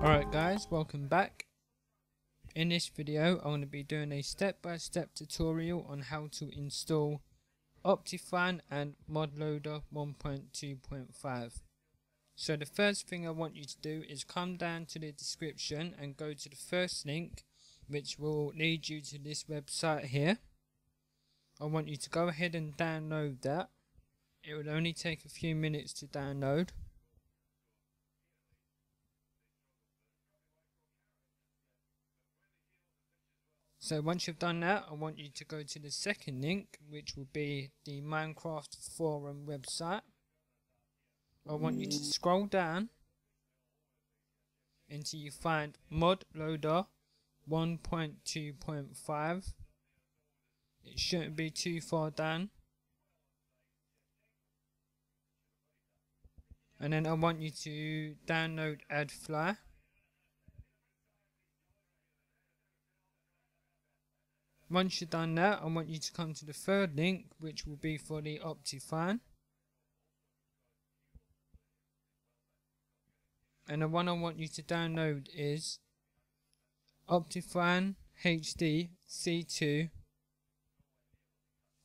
Alright guys, welcome back. In this video I'm going to be doing a step-by-step -step tutorial on how to install Optifine and ModLoader 1.2.5. So the first thing I want you to do is come down to the description and go to the first link which will lead you to this website here. I want you to go ahead and download that. It will only take a few minutes to download. So once you've done that, I want you to go to the second link, which will be the Minecraft forum website. I want you to scroll down until you find Mod Loader 1.2.5. It shouldn't be too far down. And then I want you to download AdFly. Once you've done that, I want you to come to the third link, which will be for the Optifine. And the one I want you to download is Optifine HD C2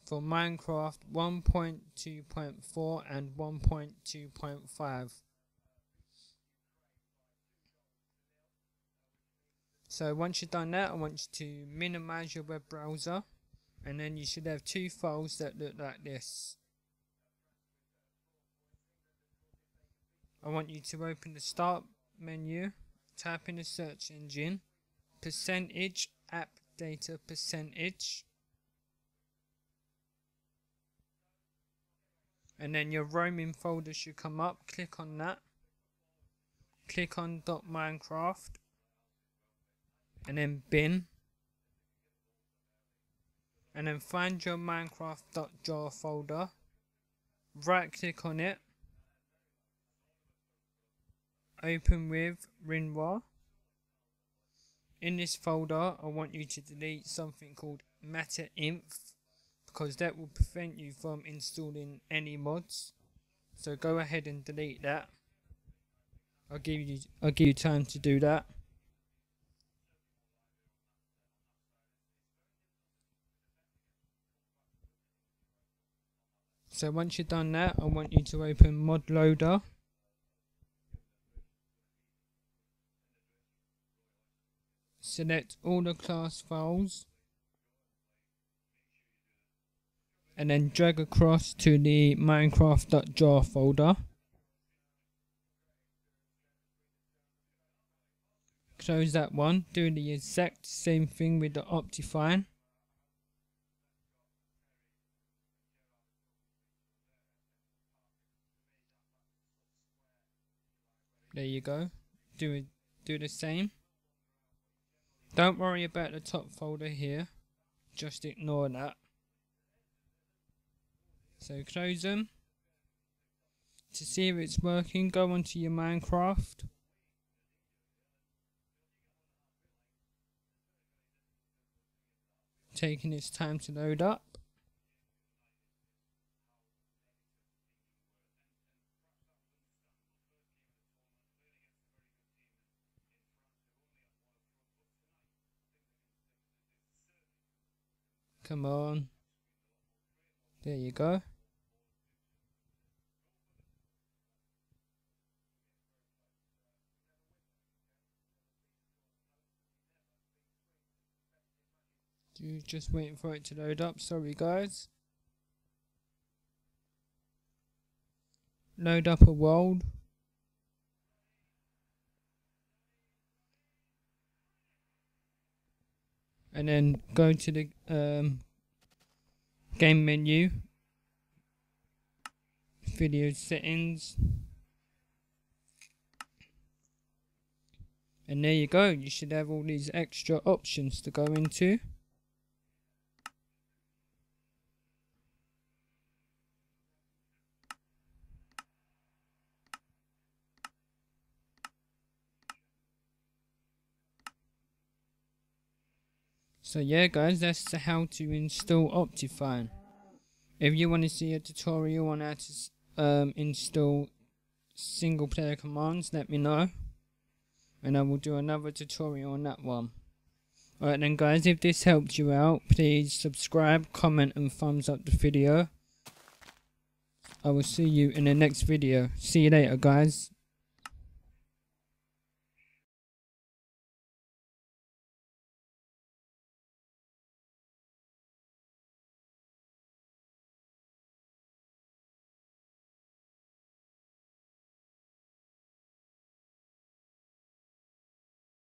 for Minecraft 1.2.4 and 1.2.5. So once you've done that, I want you to minimize your web browser and then you should have two files that look like this. I want you to open the start menu, type in the search engine, percentage app data percentage, and then your roaming folder should come up, click on that, click on .minecraft, and then bin and then find your minecraft.jar folder right click on it open with WinRAR in this folder I want you to delete something called MetaInf because that will prevent you from installing any mods. So go ahead and delete that. I'll give you I'll give you time to do that So once you've done that, I want you to open ModLoader. Select all the class files. And then drag across to the minecraft.jar folder. Close that one. Do the exact same thing with the Optifine. There you go. Do it. Do the same. Don't worry about the top folder here. Just ignore that. So close them. To see if it's working, go onto your Minecraft. Taking its time to load up. Come on. There you go. You just waiting for it to load up. Sorry, guys. Load up a world. and then go to the um, game menu. Video settings. And there you go. You should have all these extra options to go into So yeah guys, that's how to install Optifine. If you want to see a tutorial on how to um, install single player commands, let me know. and I will do another tutorial on that one. Alright then guys, if this helped you out, please subscribe, comment and thumbs up the video. I will see you in the next video. See you later guys.